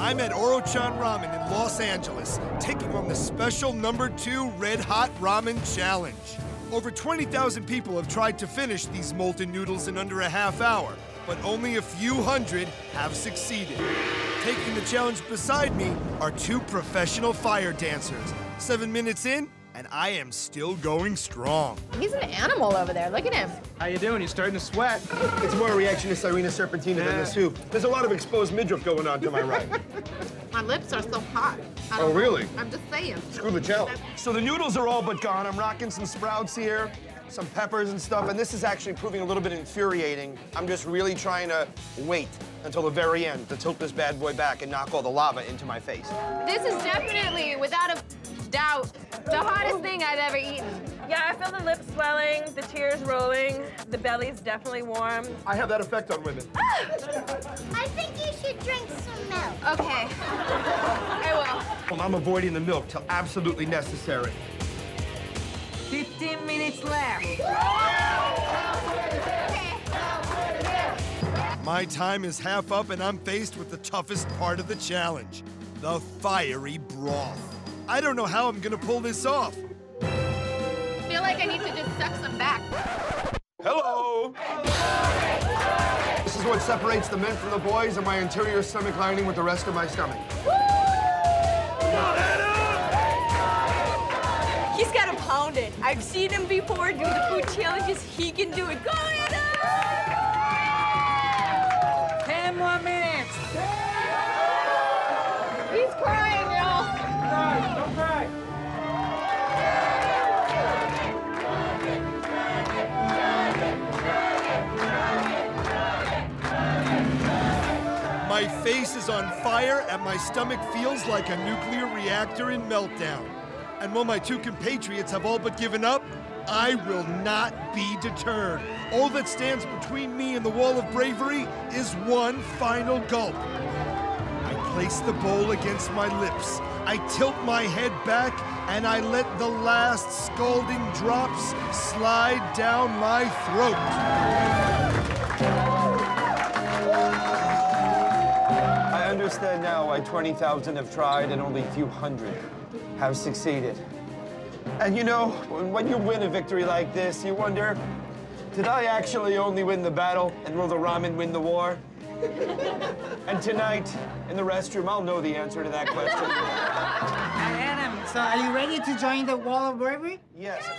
I'm at Orochan Ramen in Los Angeles, taking on the special number two Red Hot Ramen Challenge. Over 20,000 people have tried to finish these molten noodles in under a half hour, but only a few hundred have succeeded. Taking the challenge beside me are two professional fire dancers. Seven minutes in, and I am still going strong. He's an animal over there. Look at him. How you doing? You're starting to sweat? It's more a reaction to Serena Serpentina than the soup. There's a lot of exposed midriff going on to my right. My lips are so hot. Oh, don't- really? I'm just saying. Screw the challenge. So the noodles are all but gone. I'm rocking some sprouts here, some peppers and stuff, and this is actually proving a little bit infuriating. I'm just really trying to wait until the very end to tilt this bad boy back and knock all the lava into my face. This is definitely, without a doubt, the hottest thing I've ever eaten. Yeah, I feel the lips swelling, the tears rolling, the belly's definitely warm. I have that effect on women. Ah! I think you should drink some milk. Okay. I will. Well, I'm avoiding the milk till absolutely necessary. 15 minutes left. My time is half up, and I'm faced with the toughest part of the challenge the fiery broth. I don't know how I'm gonna pull this off. I feel like I need to just suck some back. Hello! This is what separates the men from the boys and my interior stomach lining with the rest of my stomach. He's got to pound it. I've seen him before do the food challenges. He can do it. Go, Anna! 10 more minutes. He's crying, y'all. Don't cry. My face is on fire, and my stomach feels like a nuclear reactor in meltdown. And while my two compatriots have all but given up, I will not be deterred. All that stands between me and the wall of bravery is one final gulp. I place the bowl against my lips. I tilt my head back and I let the last scalding drops slide down my throat. Why 20,000 have tried and only a few hundred have succeeded. And you know, when you win a victory like this, you wonder, did I actually only win the battle and will the ramen win the war? and tonight, in the restroom, I'll know the answer to that question. Adam, so are you ready to join the Wall of Bravery? yes.